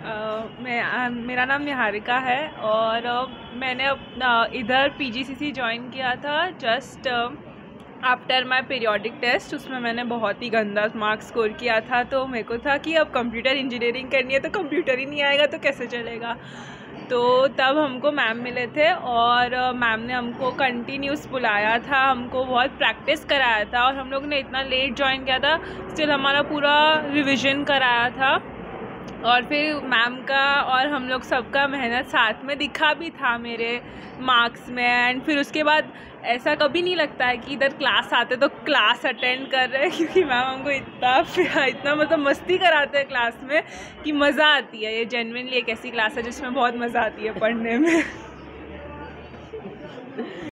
मैं मेरा नाम निहारिका है और मैंने अपना, इधर पीजीसीसी ज्वाइन किया था just after my periodic test उसमें मैंने बहुत ही गंदा मार्क्स स्कोर किया था तो मेरे को था कि अब कंप्यूटर इंजीनियरिंग करनी है तो कंप्यूटर ही नहीं आएगा तो कैसे चलेगा? तो तब हमको मैम मिले थे और मैम ने हमको कंटिन्यूस बुलाया था, हमको बहुत प्रैक्टिस कराया था और हम लोग ने इतना लेट ज्वाइन किया था स्टिल हमारा पूरा रिविज़न कराया था। और फिर मैम का और हम लोग सबका मेहनत साथ में दिखा भी था मेरे मार्क्स में। एंड फिर उसके बाद ऐसा कभी नहीं लगता है कि इधर क्लास आते तो क्लास अटेंड कर रहे हैं, क्योंकि मैम हमको इतना इतना मतलब मस्ती कराते हैं क्लास में कि मज़ा आती है। ये जेनविनली एक ऐसी क्लास है जिसमें बहुत मज़ा आती है पढ़ने में।